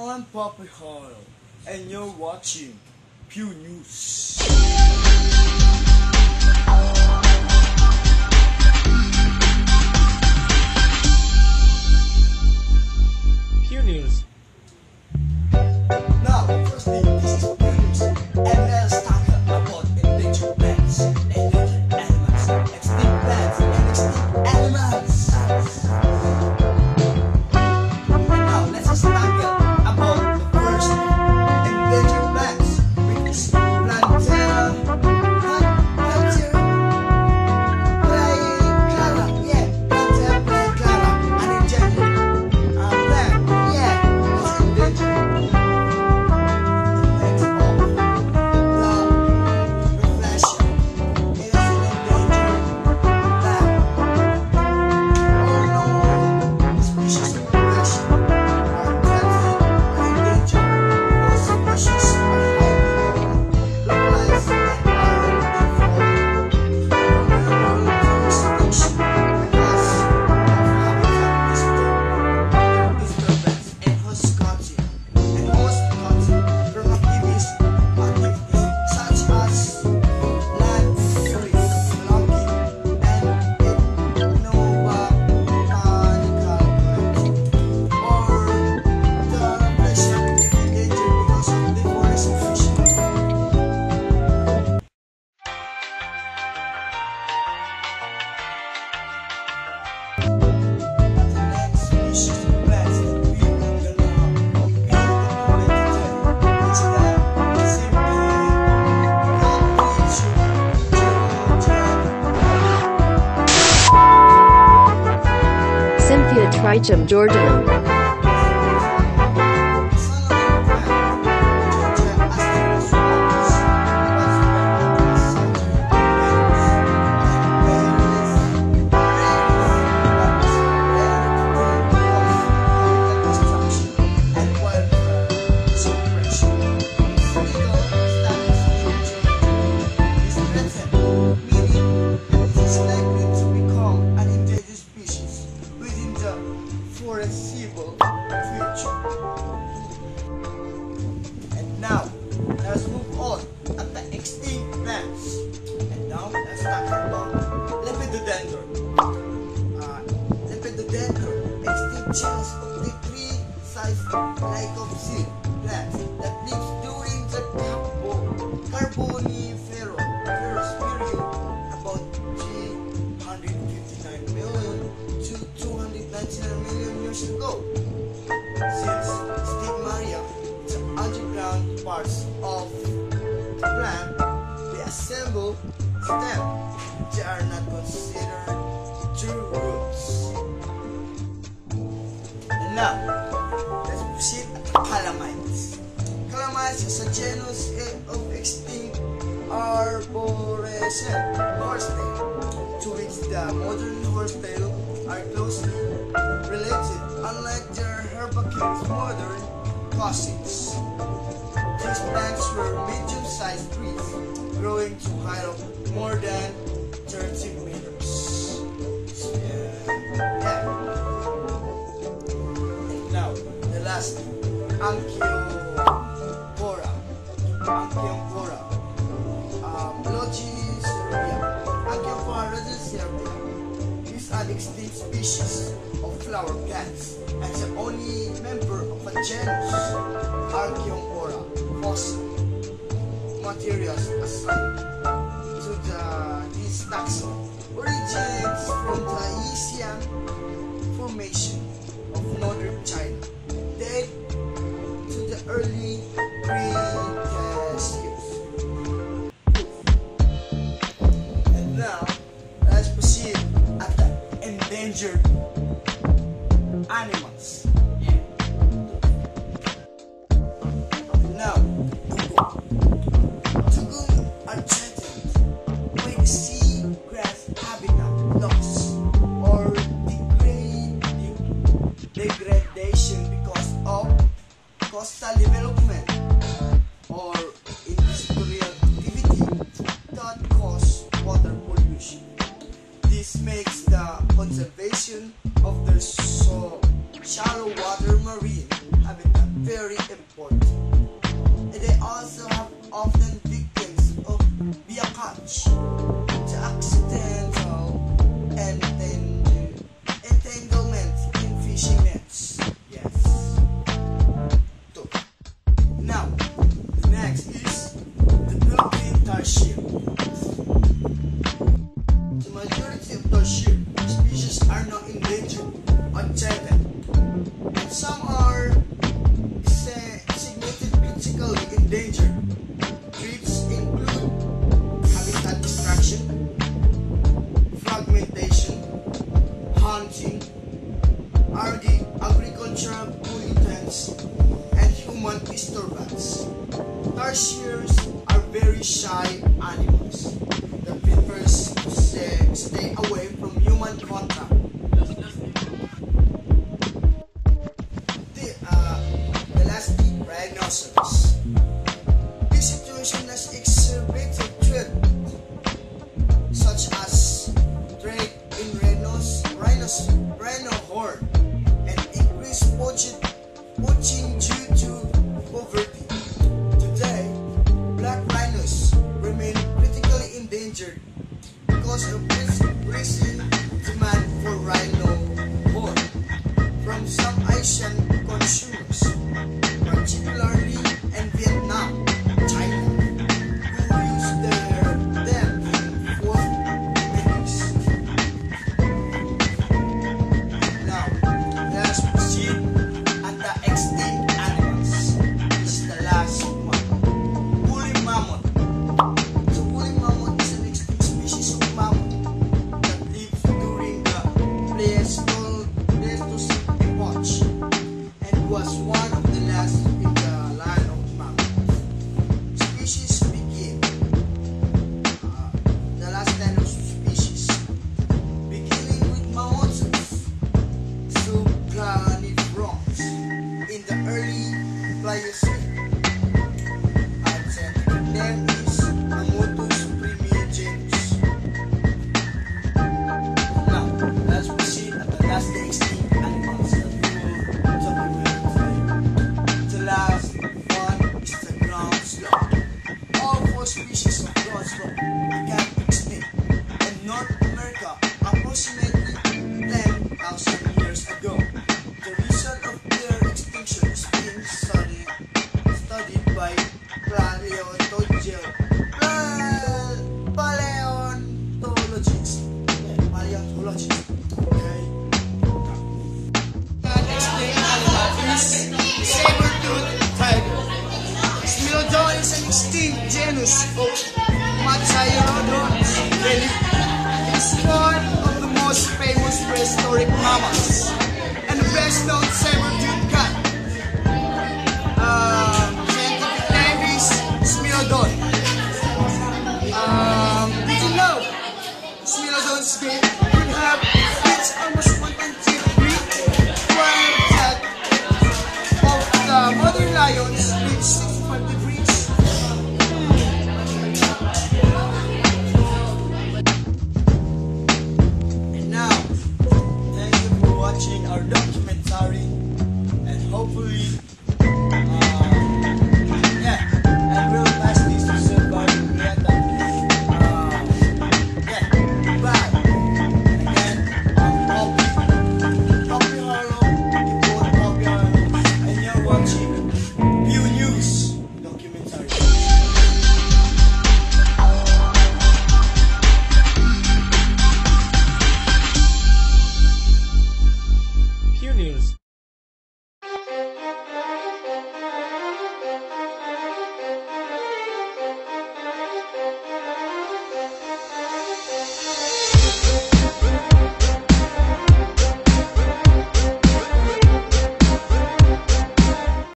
I'm Poppy Hall, and you're watching Pew News. Pew News. Cynthia trichum georgianum. Lepidodendron, extinct genus of the tree-sized lycopsid plants that lives during the Carbo- Carboniferous period about 359 million to 299 million years ago. Since stigmaria, the underground parts of the plant, they assemble stem. They are not considered true roots. Now, let's proceed the calamites. Calamites is a genus of extinct arborescent horsetail, to which the modern horsetail are closely related, unlike their herbaceous modern cousins. These plants were medium-sized trees, growing to height of more than 30 Um. Ankylophora logiserbia is an extinct species of flower plants and the only member of a genus, Archaeophora fossil. Materials assigned to the this taxon originates early Cretaceous. And now, let's proceed at the endangered animals. Coastal development or industrial activity that cause water pollution. This makes the conservation of the so shallow water marine habitat very important. And they also have often disturbance. Tarsiers are very shy animals Steve Genus of Machaerodon is one of the most famous prehistoric mammals and the best known saber-toothed cat. Uh, scientific name is Smilodon. Um, did you know Smilodon's